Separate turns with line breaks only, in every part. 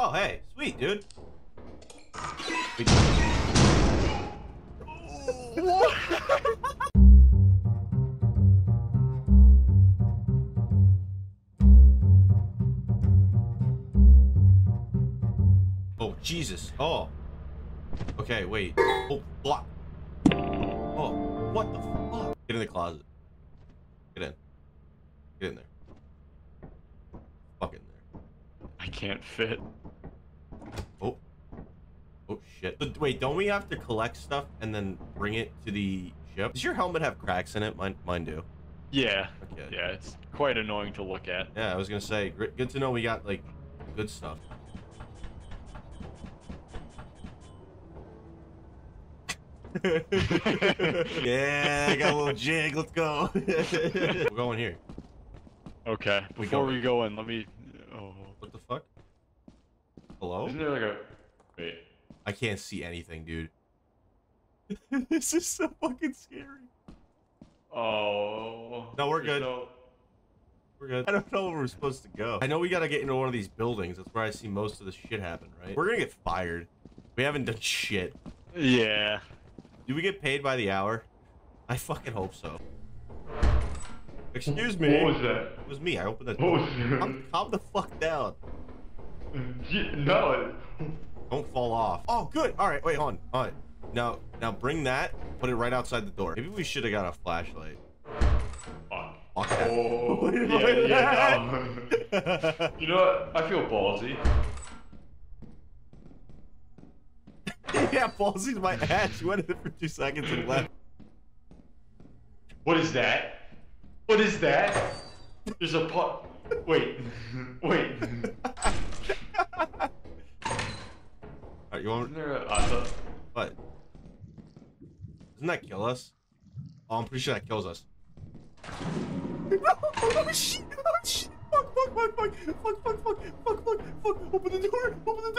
Oh, hey, sweet, dude. We- Oh, Jesus. Oh. Okay, wait. Oh, block. Oh, what the fuck? Get in the closet. Get in. Get in there. Fuck in there.
I can't fit.
Shit. But wait, don't we have to collect stuff and then bring it to the ship? Does your helmet have cracks in it? Mine, mine do.
Yeah.
Okay.
Yeah, it's quite annoying to look at.
Yeah, I was gonna say, good to know we got, like, good stuff. yeah, I got a little jig. Let's go. We're going here.
Okay.
We
Before
go-
we go in, let me. Oh.
What the fuck? Hello?
Isn't there like a? Wait.
I can't see anything, dude. this is so fucking scary.
Oh.
No, we're good.
no-
We're good. I don't know where we're supposed to go. I know we gotta get into one of these buildings. That's where I see most of the shit happen, right? We're gonna get fired. We haven't done shit.
Yeah.
Do we get paid by the hour? I fucking hope so. Excuse me.
What was that?
It was me. I opened the
What
door.
was that?
Calm, calm the fuck down.
Yeah, no.
Don't fall off. Oh, good. All right. Wait, hold on. All right. Now, now bring that. Put it right outside the door. Maybe we should have got a flashlight.
Fuck.
Fuck that.
Oh. Yeah, yeah. no. you know what? I feel ballsy.
yeah, ballsy's my ass. You went in for two seconds and left.
What is that? What is that? There's a pot. Wait. Wait.
All right, you want
Isn't there a? Uh, I thought-
what? Doesn't that kill us? Oh, I'm pretty sure that kills us. oh shit! Oh shit! Fuck! Fuck! Fuck! Fuck! Fuck! Fuck! Fuck! Fuck! Fuck! Fuck! Open the door! Open the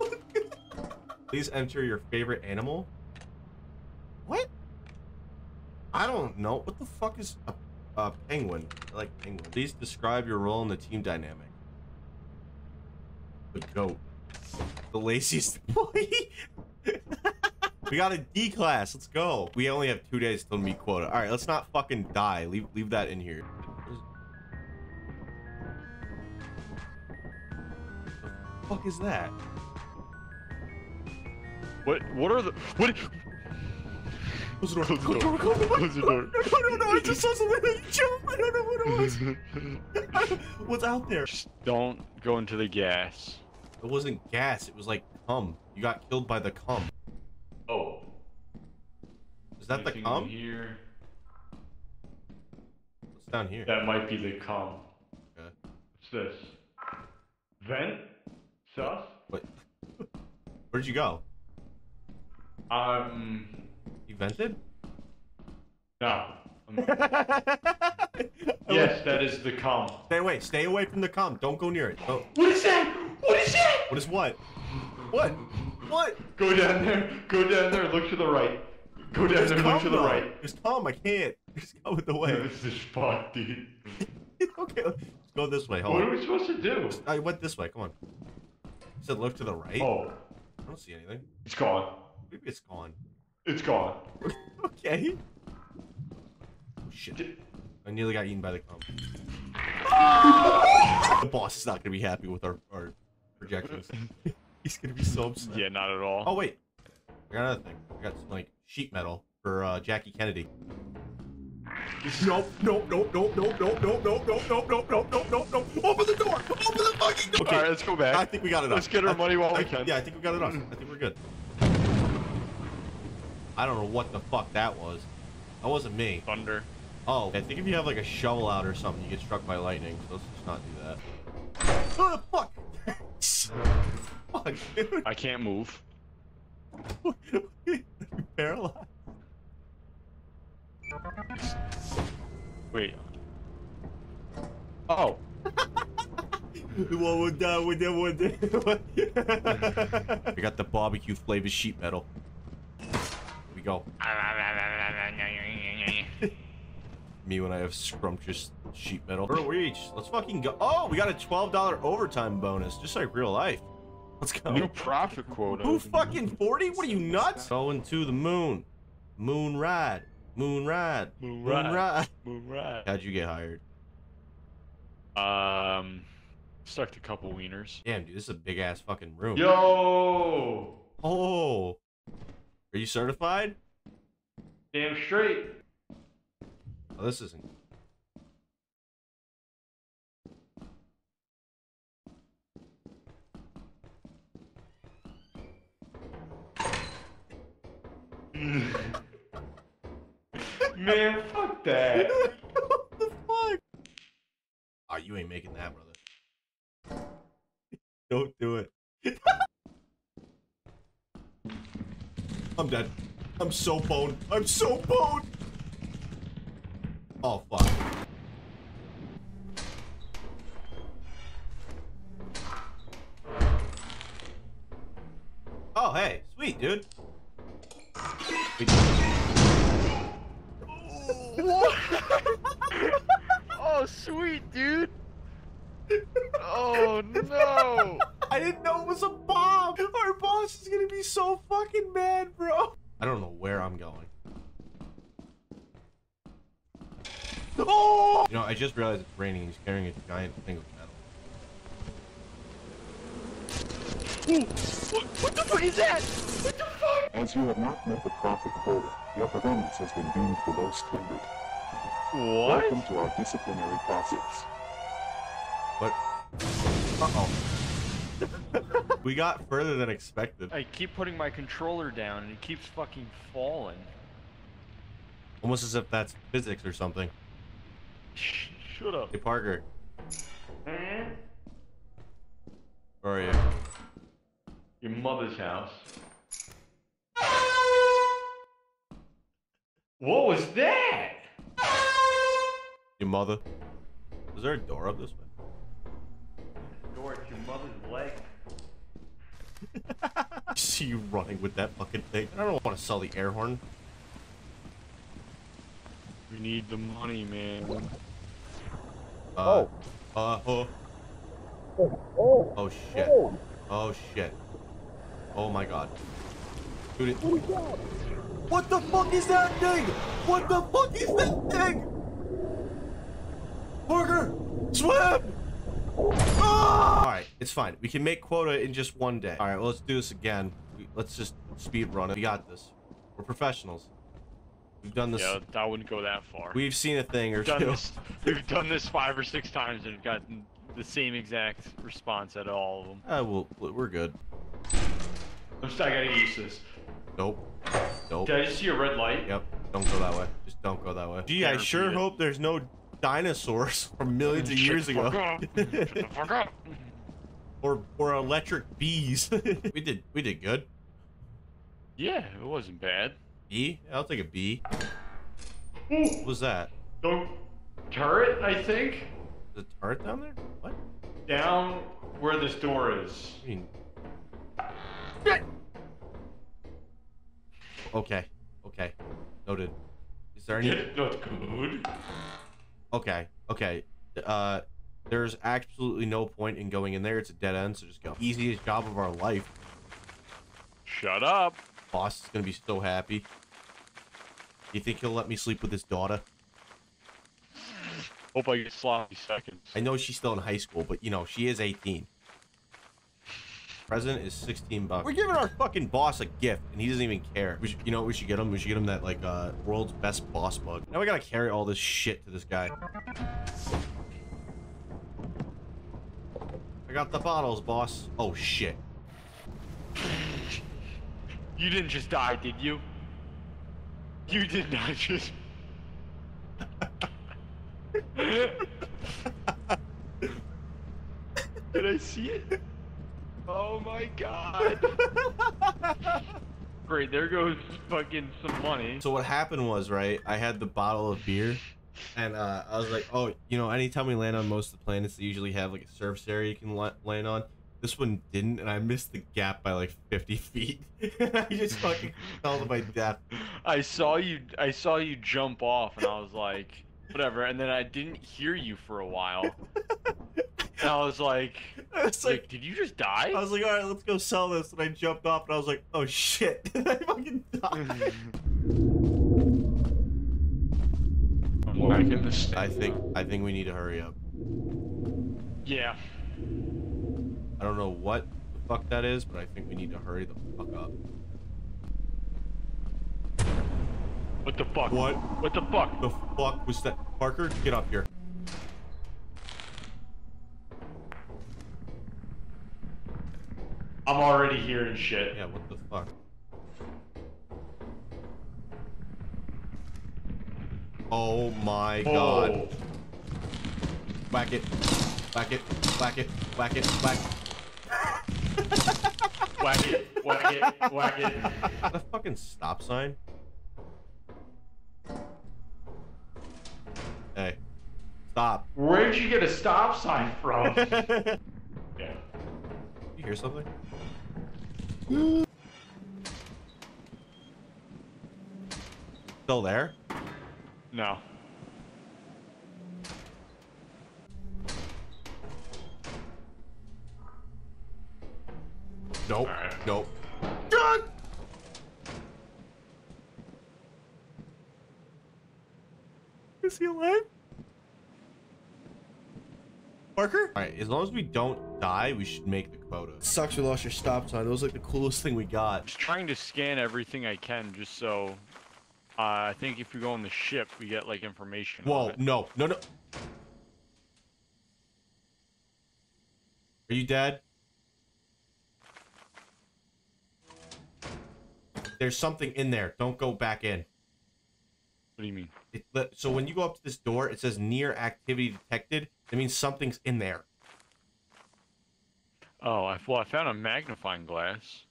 door! Please enter your favorite animal. What? I don't know. What the fuck is a, a penguin? I like penguin. Please describe your role in the team dynamic. The goat. The laziest employee. we got a D class. Let's go. We only have two days till meet quota. All right, let's not fucking die. Leave leave that in here. The fuck is that?
What? What are the? What?
Close the door.
Close the
Close
door. Close the door.
No, no, no, I just saw something jump. I don't know what it was. What's out there?
Just don't go into the gas.
It wasn't gas. It was like cum. You got killed by the cum.
Oh.
Is that the
anything in
cum?
Here.
What's down here?
That might be the cum.
Okay.
What's this? Vent? Sus?
What? Where'd you go?
Um.
You vented?
No. Yes, that is the cum.
Stay away. Stay away from the cum. Don't go near it. Oh,
What is that? What is that?
what is what? What? What?
Go down there. Go down there. Look to the right. Go down
There's
there.
cum,
Look to the
though.
right.
There's cum. I can't. Just go in the way.
This is fucked, dude.
okay, let's go this way. Hold
What are we supposed to do?
I went this way. Come on. You said look to the right.
Oh,
I don't see anything.
it's gone.
Maybe it's gone.
It's gone.
okay. Oh shit. I nearly got eaten by the cum. the boss is not gonna be happy with our, our projections. He's gonna be so upset.
Yeah, not at all.
Oh wait, I got another thing. I got some like sheet metal for uh, Jackie Kennedy. Nope, nope, nope, nope, nope, nope, nope, nope, nope, nope, nope, nope, nope, nope, nope. Open the door! Open the fucking door!
All right, let's go back.
I think we got enough.
Let's get our money while
I-
we can.
Yeah, I think we got enough. I think we're good. I don't know what the fuck that was. That wasn't me.
Thunder.
Oh, I think if you have like a shovel out or something, you get struck by lightning. So let's just not do that. Oh fuck! Fuck, dude.
I can't move.
Paralyzed.
Wait. Oh.
What would that? Would that? Would that? I got the barbecue flavored sheet metal. Here we go. me when I have scrumptious sheet metal. Where are we? Let's fucking go. Oh, we got a $12 overtime bonus, just like real life. Let's go.
New profit quota.
Who fucking 40? What are you nuts? Going to the moon. Moon ride. Moon ride.
Moon
Moon
ride.
ride.
Moon ride.
How'd you get hired?
Um, stuck a couple wieners.
Damn, dude, this is a big ass fucking room.
Yo!
Oh. Are you certified?
Damn straight.
Oh, this isn't.
Man, fuck that.
what the fuck? Oh, you ain't making that, brother. Don't do it. I'm dead. I'm so boned. I'm so boned. Oh, fuck. Oh, hey. Sweet, dude. Wait,
Oh, sweet, dude. Oh, no.
I didn't know it was a bomb. Our boss is gonna be so fucking mad, bro. I don't know where I'm going. Oh! You know, I just realized it's raining. He's carrying a giant thing of metal.
what, what the fuck is that? What the fuck?
As you have not met the profit quota, your performance has been deemed below standard. Welcome to our disciplinary process.
What? Uh-oh. we got further than expected.
I keep putting my controller down and it keeps fucking falling.
Almost as if that's physics or something.
Shh, shut up.
Hey, Parker.
Man.
Where are you?
Your mother's house. What was that?
Your mother? Is there a door up this way?
Door at your mother's leg.
I see you running with that fucking thing. I don't want to sell the air horn.
We need the money, man.
Uh, Uh, oh. Oh shit. Oh shit. Oh my god. Dude, it... What the fuck is that thing? What the fuck is that thing? Parker! Swim! Ah! Alright, it's fine. We can make quota in just one day. Alright, well, let's do this again. Let's just speed run it. We got this. We're professionals. We've done this.
Yeah, I wouldn't go that far.
We've seen a thing or
We've done
two.
this. We've done this five or six times and gotten the same exact response at all of them.
Uh, well, we're good.
I'm still gotta use this.
Nope. Nope.
Did I just see a red light?
Yep. Don't go that way. Just don't go that way. Gee, I sure
it.
hope there's no dinosaurs from millions of years ago.
fuck up. The fuck up.
or or electric bees. we did we did good.
Yeah, it wasn't bad.
B? Yeah, I'll take a B. What was that?
don't turret, I think.
The turret down there? What?
Down where this door is.
I mean. Okay. Okay. Noted. Is there any?
Not good.
Okay. Okay. Uh, there's absolutely no point in going in there. It's a dead end. So just go. Easiest job of our life.
Shut up.
Boss is gonna be so happy. You think he'll let me sleep with his daughter?
Hope I get sloppy seconds.
I know she's still in high school, but you know she is 18. Present is 16 bucks. We're giving our fucking boss a gift, and he doesn't even care. We should, you know what we should get him? We should get him that like uh world's best boss mug. Now we gotta carry all this shit to this guy. I got the bottles, boss. Oh shit.
You didn't just die, did you? You did not just. did I see it? Oh my god. Great, there goes fucking some money.
So what happened was, right? I had the bottle of beer, and uh, I was like, oh, you know, anytime we land on most of the planets, they usually have like a surface area you can land on. This one didn't, and I missed the gap by like 50 feet. I just fucking fell to my death.
I saw you I saw you jump off and I was like
whatever, and then I didn't hear you for a while. and I was like,
It's
like,
like
did you just die?
I was like, all right, let's go sell this, and I jumped off, and I was like, oh shit, I fucking died.
I'm back in this.
I think I think we need to hurry up.
yeah.
I don't know what the fuck that is, but I think we need to hurry the fuck up.
What the fuck?
What?
What the fuck?
The fuck was that? Parker, get up here.
I'm already hearing shit.
Yeah, what the fuck? Oh my oh. god.
Oh.
Whack it. Whack it. Whack it. Whack it. Whack. it.
Whack it, whack it, whack it.
The fucking stop sign. Hey. Stop.
Where'd you get a stop sign from? yeah.
you hear something? Still there?
No.
Nope.
Alright.
Nope. God! Is he alive? Parker? Alright, as long as we don't die, we should make the quota. Sucks we lost your stop sign. That was like the coolest thing we got.
Just trying to scan everything I can just so. Uh, I think if we go on the ship, we get like information.
Whoa, no, no, no. Are you dead? There's something in there. Don't go back in.
What do you mean?
It, so when you go up to this door, it says near activity detected. That means something's in there.
Oh, I, well, I found a magnifying glass.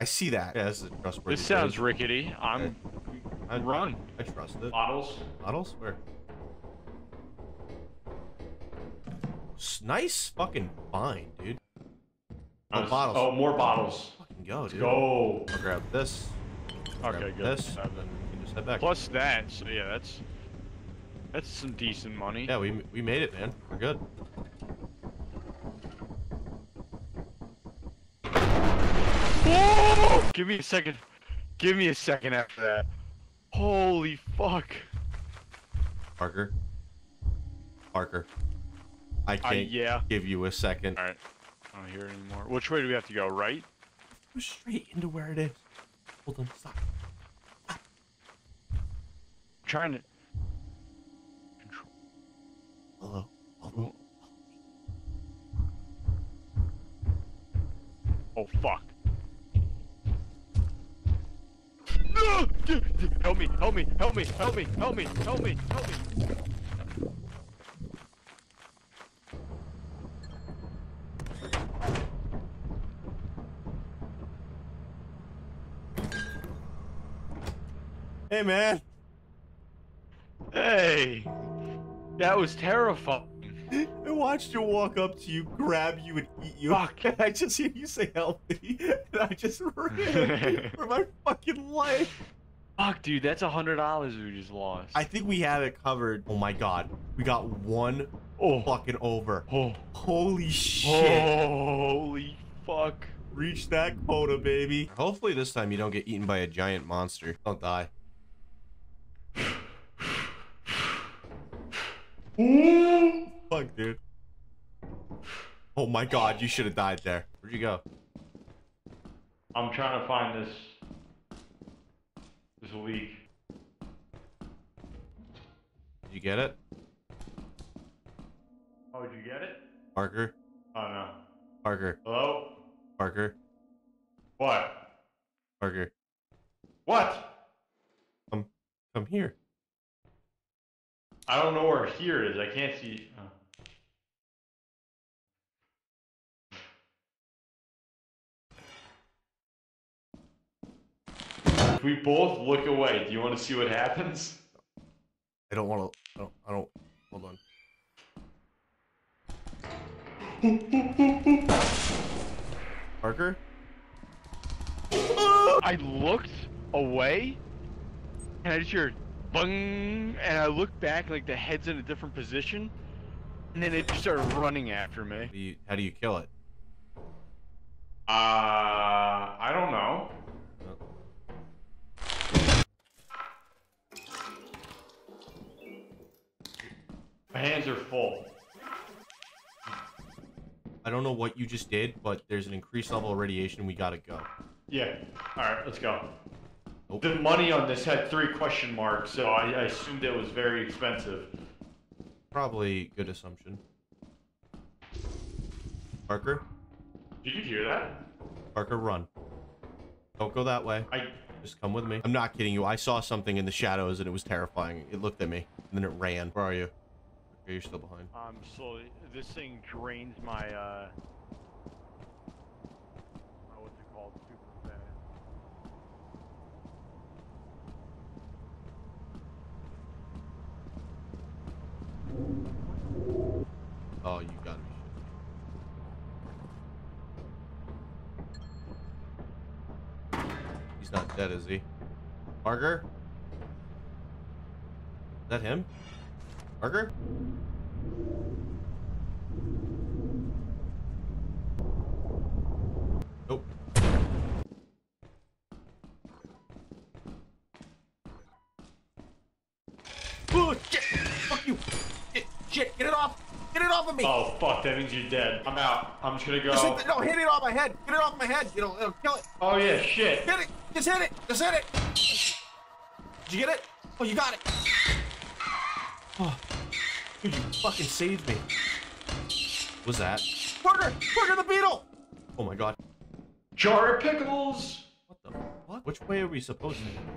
I see that. Yeah, this is a trustworthy.
This sounds
page.
rickety. I'm
I,
run.
I trust it.
Bottles?
Models? Where? S- Nice fucking find, dude. Oh,
Uh,
bottles.
Oh, more bottles.
Fucking go, dude.
go.
I'll grab this.
Okay,
grab
good.
This, and then we can just head back.
Plus that, so yeah, that's that's some decent money.
Yeah, we we made it, man. We're good.
Give me a second. Give me a second after that. Holy fuck.
Parker. Parker. I
I,
can't
yeah.
give you a second.
Alright. I don't hear it anymore. Which way do we have to go? Right?
Go straight into where it is. Hold on, stop.
trying to. Control.
Hello. Hello.
Oh fuck. Help me! Help me! Help me! Help me! Help me! Help me! Help me!
Hey, man.
Hey! That was terrifying.
I watched you walk up to you, grab you, and eat you.
Fuck.
And I just hear you say help me, and I just ran for my fucking life.
Fuck, dude, that's a hundred dollars we just lost.
I think we have it covered. Oh my god. We got one
oh,
fucking over.
oh,
Holy shit.
holy fuck.
Reach that quota, baby. Hopefully this time you don't get eaten by a giant monster. Don't die. Fuck, dude. Oh my god, you should have died there. Where'd you go?
I'm trying to find this. This leak.
Did you get it?
Oh, did you get it?
Parker?
Oh no.
Parker?
Hello?
Parker?
What?
Parker?
What?
Come here.
I don't know where here is. I can't see. Oh. We both look away, do you want to see what happens?
I don't want to. I don't, I don't. Hold on. Parker?
I looked away, and I just hear
bung, and I look back, like the head's in a different position, and then it just started running after me.
How do you, how do you kill it?
Uh, I don't know. My hands are full.
I don't know what you just did, but there's an increased level of radiation. We gotta go.
Yeah. All right, let's go. The money on this had three question marks, so I, I assumed it was very expensive.
Probably good assumption. Parker,
Did you hear that?
Parker, run. Don't go that way.
I
Just come with me. I'm not kidding you. I saw something in the shadows and it was terrifying. It looked at me and then it ran. Where are you? You're still behind.
Um, slowly, this thing drains my, uh, oh, what's it called? Super fast.
Oh, you gotta be shitting. He's not dead, is he? Parker? Is that him? Parker? Oh, shit! Fuck you! Shit, shit, get it off! Get it off of me!
oh fuck, that means you're dead. I'm out. I'm just gonna
Just
go.
hit the, no, hit it off my head! Get it off my head! It'll, it'll uh, kill it!
Oh yeah, shit.
Hit it! Just hit it! Just hit it! Did you get it? Oh, you got it! Oh, dude, you fucking saved me. What was that? Parker! Parker the beetle! Oh my god.
Jar of pickles.
What the fuck? Which way are we supposed to go?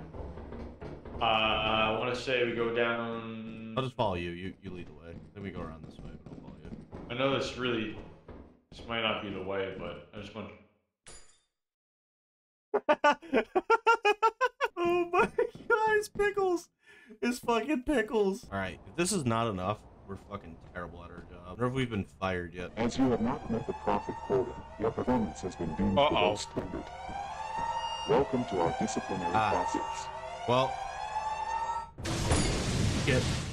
Uh, I want to say we go down.
I'll just follow you. You you lead the way. Then we go around this way, but I'll follow you.
I know this really, this might not be the way, but I just want.
oh my god, it's pickles! It's fucking pickles! Alright, if this is not enough, we're fucking terrible at our job. I wonder if we've been fired yet.
As you have not met the profit quota, your performance has been deemed
Uh-oh.
below standard. Welcome to our disciplinary
Ah.
process.
Well, get